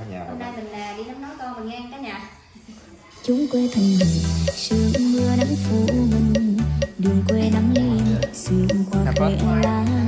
có nhà. Hôm nay mình à, đi đám nói con mình nghe cả nhà. Chúng quê thành mình sương mưa nắng phủ mình. Đường quê nắng lên xuyên qua cây lá.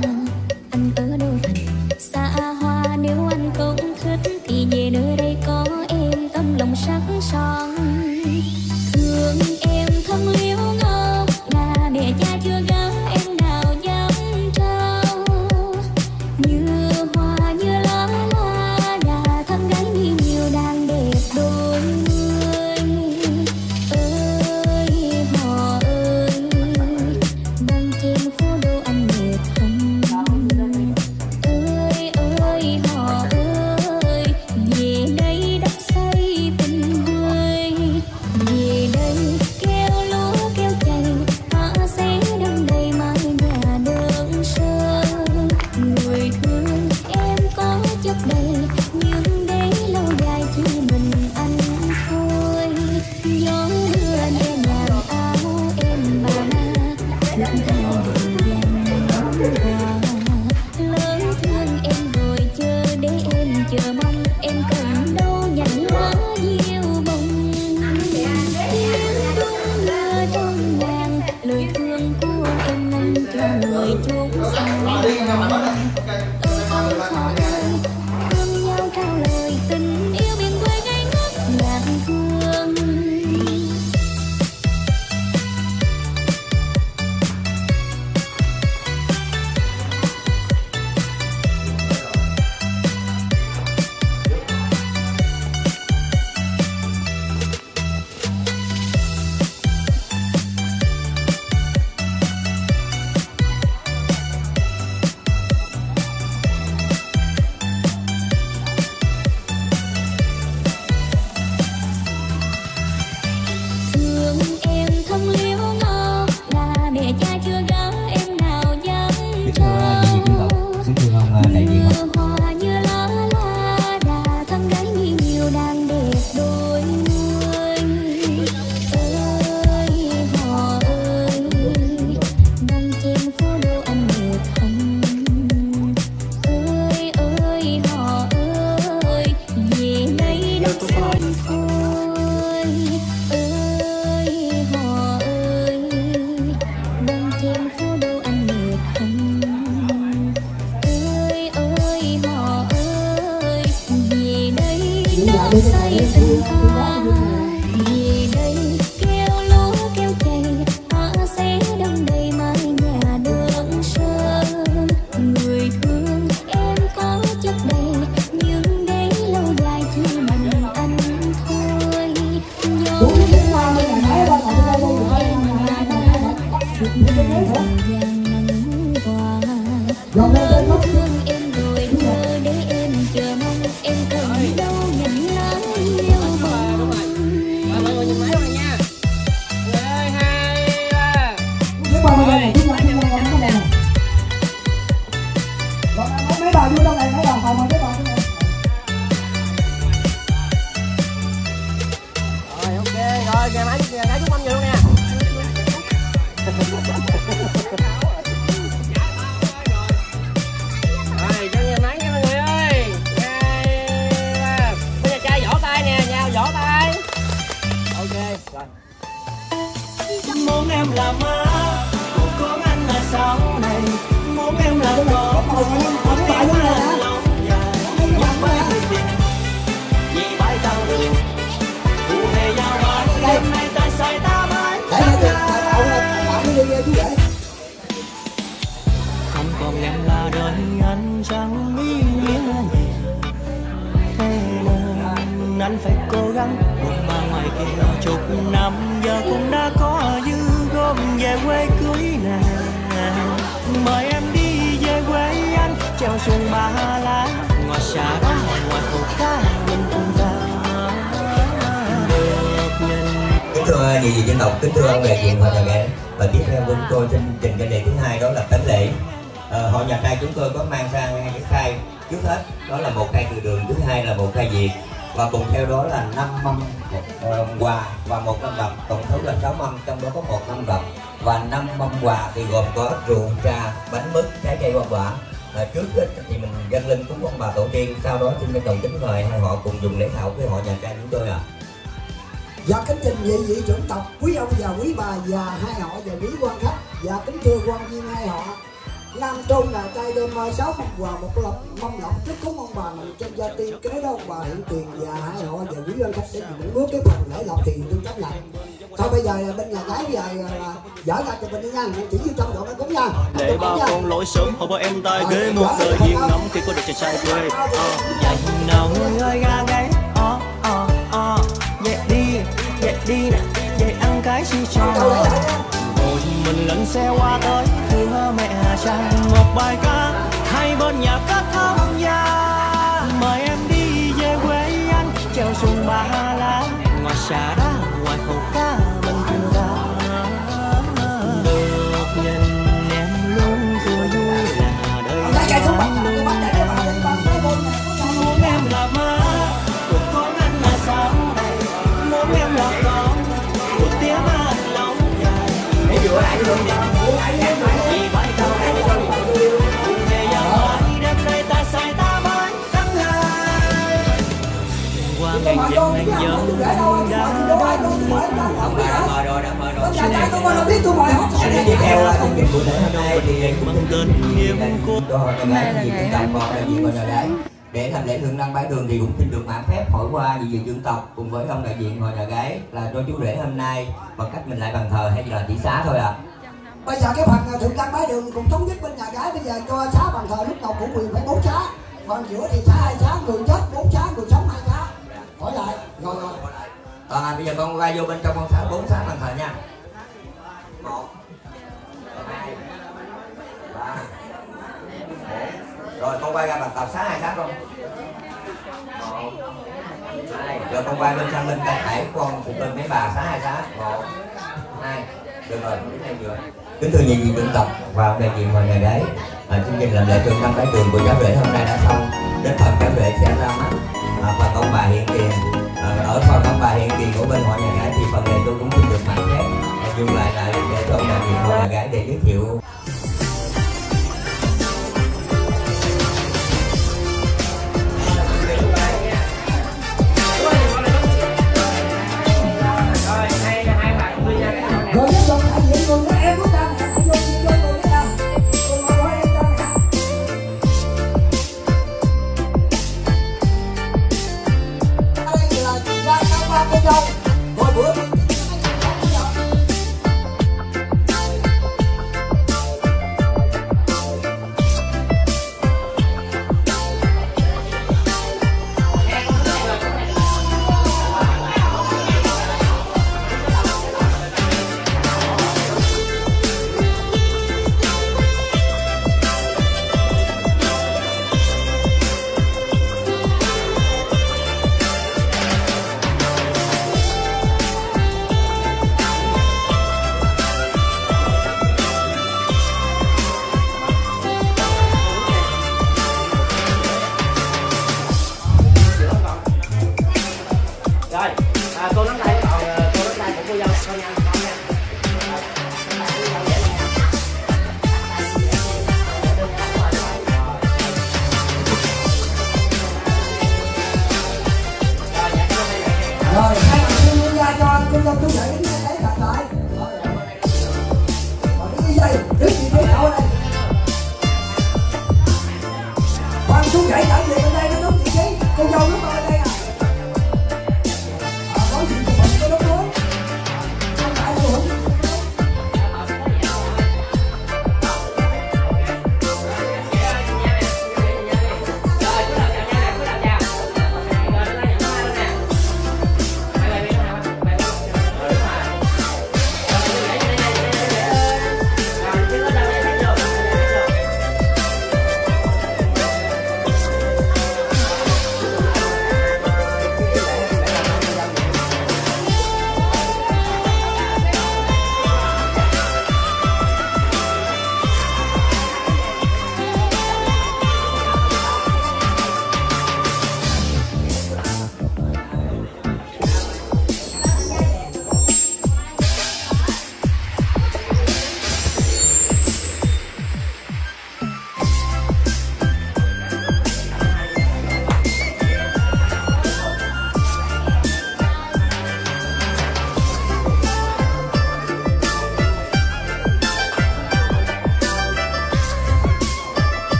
la. Ngọt xà ra ngoài hồ cá nhìn cùng ta. Kính thưa chị dân tộc, kính thưa ông đại diện Hòa Nhà Bé và tiếp theo bên tôi xin trình cái đề thứ hai đó là tánh lễ. À, hội nhà trai chúng tôi có mang sang hai cái khai trước hết. Đó là một khai từ đường thứ hai là một khai diệt. Và cùng theo đó là năm mâm ờ, quà và một năm đồng tổng số là sáu mâm trong đó có một năm đồng và năm mâm quà thì gồm có rượu trà bánh mứt trái cây hoa quả à, trước hết thì mình dâng lên cúng ông bà tổ tiên. Sau đó xin trân đồng kính mời hai họ cùng dùng lễ thảo với họ nhà trai chúng tôi ạ. Dạ kính trình vị vị trưởng tộc, quý ông và quý bà và hai họ và quý quan khách. Và kính thưa quan viên hai họ Nam Trung là trai đem mơ sáu mong quà một lộc mong lọc trước cúng ông bà nằm trên gia tiên kế đó ông bà hiện tiền. Và hai họ và quý quan khách sẽ những bước cái phần lễ lộc thì tôi chấp nhận. Thôi bây giờ là bên nhà gái bây giờ là dở ra cho mình đi nha, chỉ vô trong độ nó cúng nha. Để ba con lối sớm hầu bao em tay. Ghế một đời yên ngắm khi có được chàng trai quê. Ờ, dạy nào người ơi ga gáy ờ ờ ờ. Dậy đi dậy đi nè dậy ăn cái chi cho. Một mình lần xe qua tới thưa mẹ cha một bài ca hai bên nhà cất thông gia mời em đi về quê anh treo xuồng ba lá ngoài xà đá theo chương trình buổi lễ hôm nay thì cũng tình yêu cô cho họ nhà gái gì dân tộc còn đại diện của nhà gái để làm lễ thượng đăng bái đường thì cũng xin được mạng phép hỏi qua vị diện dân tộc cùng với ông đại diện hội nhà gái là cho chú rể hôm nay bằng cách mình lại bàn thờ hay là chỉ xá thôi ạ Bây giờ cái phần thượng đăng bái đường cũng thống nhất bên nhà gái bây giờ cho xá bằng thờ lúc nào cũng quyền phải bốn xá còn giữa thì xá hai xá người chết bốn xá người sống hai xá hỏi lại rồi rồi à, bây giờ con qua vô bên trong con xá bốn xá bàn thờ nha một rồi con quay ra bàn tập sáng hai sát không? Một hai rồi con quay bên sang bên tay phải con phụ bên mấy bà sáng hai sát một hai. Được rồi đến đây vừa kính thưa nhiều vị dân tộc và ông đại diện và nhà gái à, chương trình làm lễ thượng năm cái đường của cháu rể hôm nay đã xong. Đến phần cháu rể sẽ ra mắt. À, phần ông bà hiện tiền. À, ở phần ông bà hiện tiền của bên họ nhà gái thì phần này tôi cũng xin được mạnh phép à, dùng lại lại để cho ông đại diện họ nhà gái để giới thiệu. Quan thẳng rể về bên đây nó đúng vị trí. Con dâu lúc ở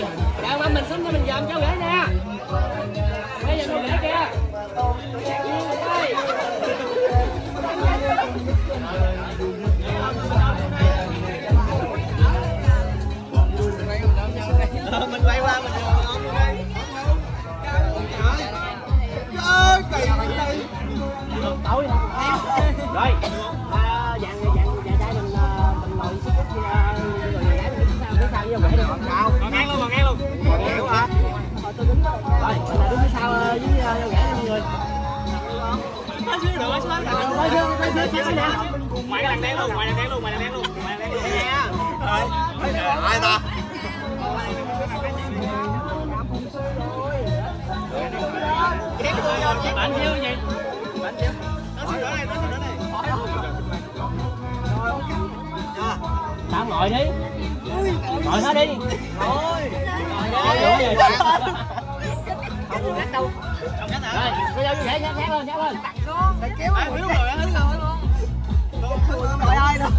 rồi. Dạ mà mình xuống cho mình dòm cháu gái gọi đi gọi nó đi thôi gọi đi không được đâu rồi bây giờ như vậy sáng lên sáng lên tặng con phải kéo rồi đúng rồi đúng rồi luôn